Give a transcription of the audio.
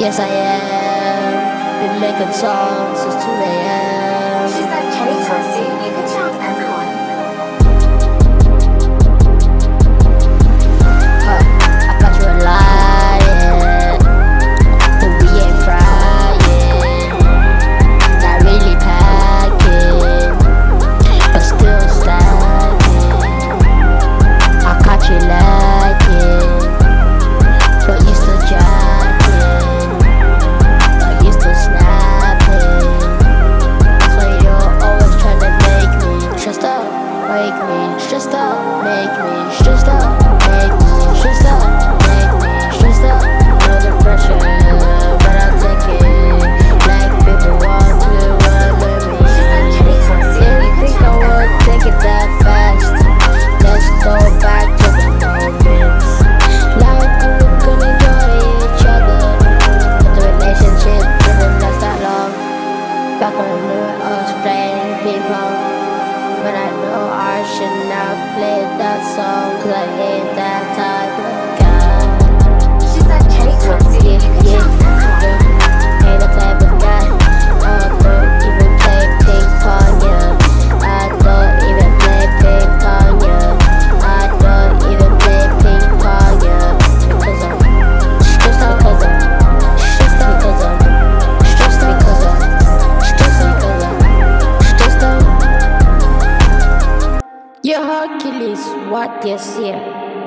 Yes, I am. Been making songs since 2 a.m. make me stressed out, make me stressed out, make me stressed out, make me stressed out. Know the pressure, but I'll take it. Like people want to with me. Didn't think I would take it that fast. Let's go back to the moments. Like we were gonna enjoy each other. The relationship didn't last that long. Back when we were playing ping pong. But I know I should not play that song. Ain't that type Herculez, what this year?